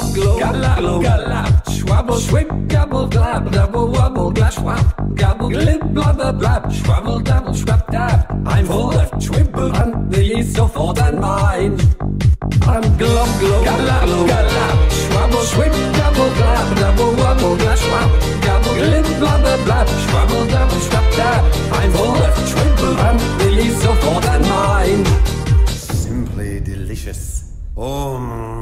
up, glow, gala, glow, gala, swabble, swip, gabble, glab, double, wobble, glass, swab, gabble, glib, blubber, blab, swabble, dabble, swab, dab. I'm full of twibble and these are for than mine. I'm glow, glow, gala, glow, gala, swabble, swip, gabble, glab, double, wobble, glass, swab, gabble, glib, blubber, blab, swabble, dabble, swab, dab. I'm full of twibble and these are for than mine. Simply delicious. Oh.